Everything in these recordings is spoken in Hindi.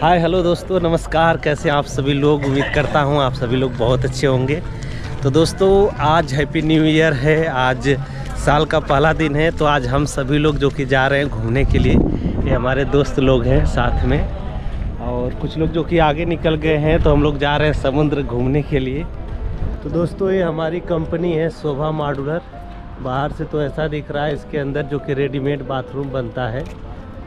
हाय, हेलो दोस्तों, नमस्कार। कैसे आप सभी लोग? उम्मीद करता हूँ आप सभी लोग बहुत अच्छे होंगे। तो दोस्तों, आज हैप्पी न्यू ईयर है। आज साल का पहला दिन है तो आज हम सभी लोग जो कि जा रहे हैं घूमने के लिए, ये हमारे दोस्त लोग हैं साथ में। और कुछ लोग जो कि आगे निकल गए हैं तो हम लोग जा रहे हैं समुद्र घूमने के लिए। तो दोस्तों, ये हमारी कंपनी है, शोभा मॉडुलर। बाहर से तो ऐसा दिख रहा है, इसके अंदर जो कि रेडीमेड बाथरूम बनता है।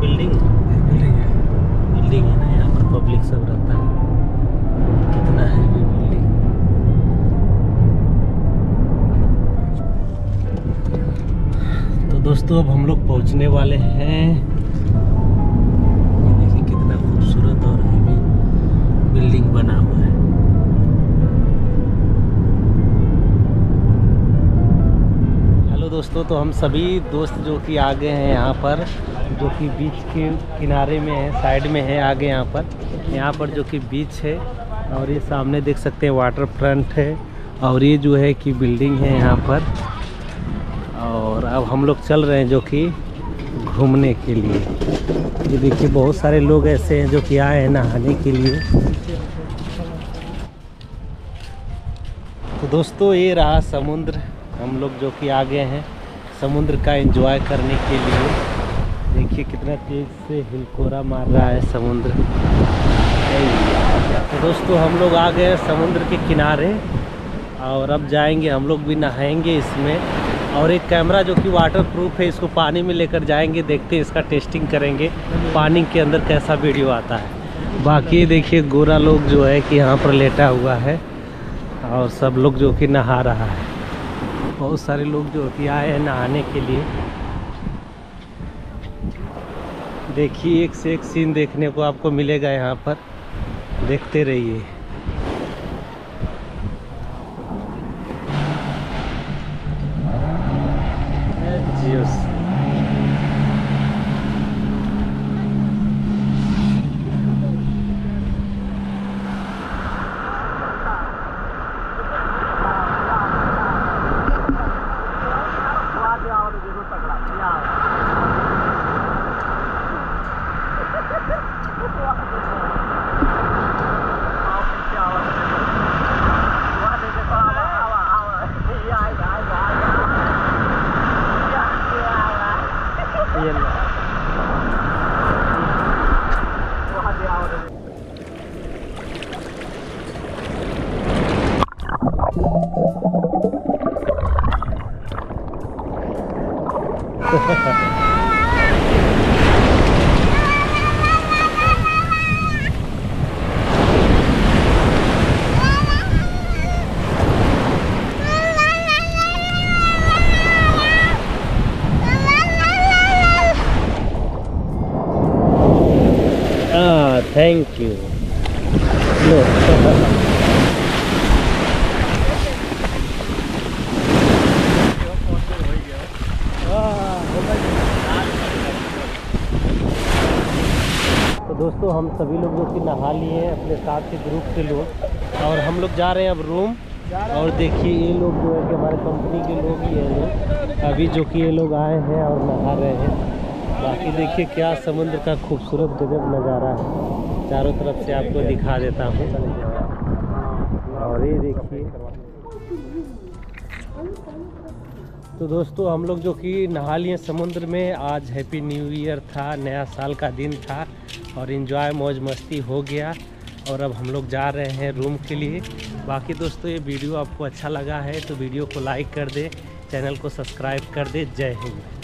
बिल्डिंग है बिल्डिंग है? ना यहाँ पर पब्लिक सब रहता है। कितना है ये बिल्डिंग तो दोस्तों अब हम लोग पहुँचने वाले हैं। ये देखिए कितना खूबसूरत और हैवी बिल्डिंग बना हुआ दोस्तों तो हम सभी दोस्त जो कि आ गए हैं यहाँ पर, जो कि बीच के किनारे में है, साइड में है आगे यहाँ पर यहाँ पर जो कि बीच है और ये सामने देख सकते हैं वाटर फ्रंट है और ये जो है कि बिल्डिंग है यहाँ पर और अब हम लोग चल रहे हैं जो कि घूमने के लिए। ये देखिए, बहुत सारे लोग ऐसे हैं जो कि आए हैं नहाने के लिए। तो दोस्तों, ये रहा समुद्र। हम लोग जो कि आ गए हैं, समुद्र का एंजॉय करने के लिए। देखिए कितना तेज से हिलकोरा मार रहा है समुद्र। तो दोस्तों, हम लोग आ गए समुद्र के किनारे और अब जाएँगे, हम लोग भी नहाएँगे इसमें। और एक कैमरा जो कि वाटर प्रूफ है, इसको पानी में लेकर जाएँगे, देखते हैं, इसका टेस्टिंग करेंगे, पानी के अंदर कैसा वीडियो आता है। बाकी देखिए, गोरा लोग जो है कि यहाँ पर लेटा हुआ है और सब लोग जो कि नहा रहा है। बहुत सारे लोग जो कि आए हैं नहाने के लिए। देखिए, एक से एक सीन देखने को आपको मिलेगा यहाँ पर। देखते रहिए। Ah, thank you. No. दोस्तों, हम सभी लोग जो कि नहा लिए हैं अपने साथ के ग्रुप के लोग और हम लोग जा रहे हैं अब रूम और देखिए, ये लोग जो है कि हमारे कंपनी के लोग ही हैं। अभी जो कि ये लोग आए हैं और नहा रहे हैं। बाकी देखिए, क्या समुद्र का खूबसूरत गजब नज़ारा है। चारों तरफ़ से आपको दिखा देता हूँ। और ये देखिए। तो दोस्तों, हम लोग जो कि नहा लिए समुद्र में। आज हैप्पी न्यू ईयर था, नया साल का दिन था। और इन्जॉय मौज मस्ती हो गया। और अब हम लोग जा रहे हैं रूम के लिए। बाकी दोस्तों, ये वीडियो आपको अच्छा लगा है तो वीडियो को लाइक कर दे चैनल को सब्सक्राइब कर दे। जय हिंद।